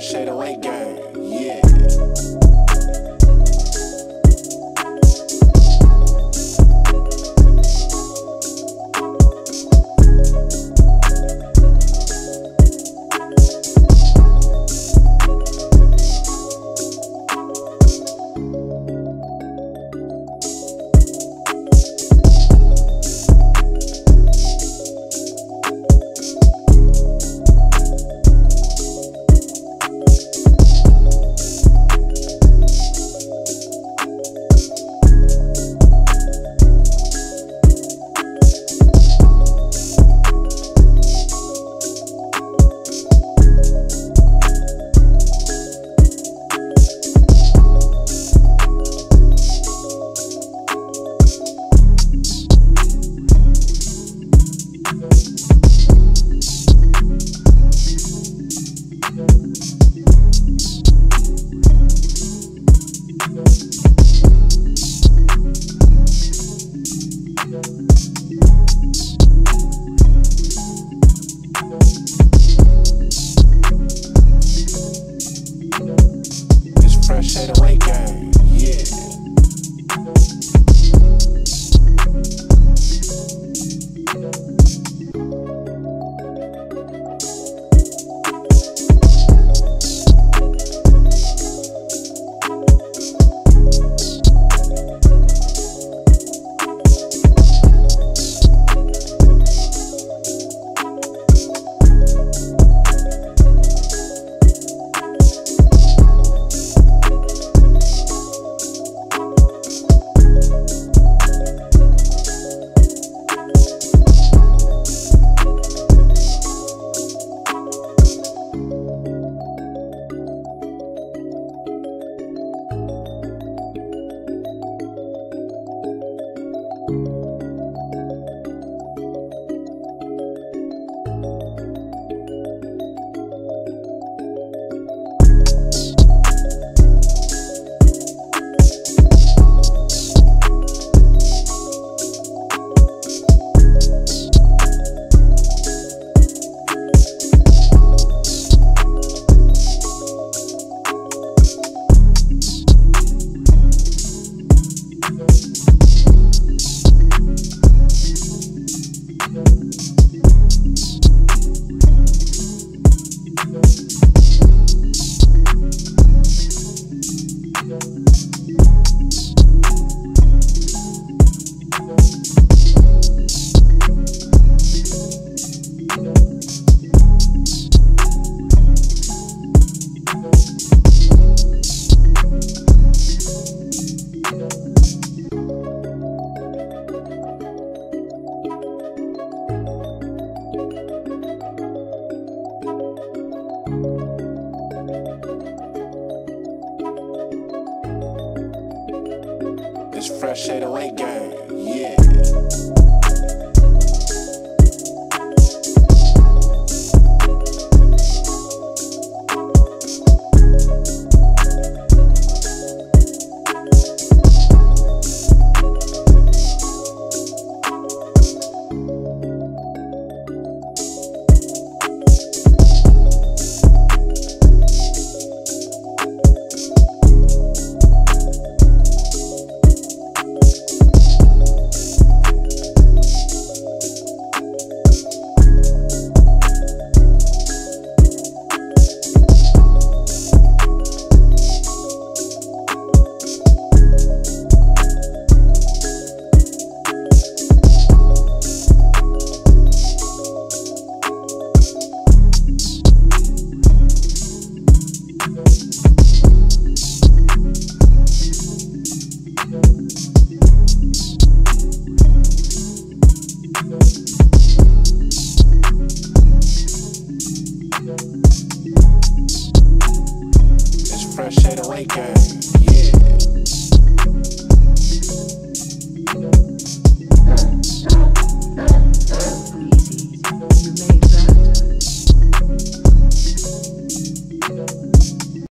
Fresh 808 gang, It's fresh 808 gang, yeah. 808 gang.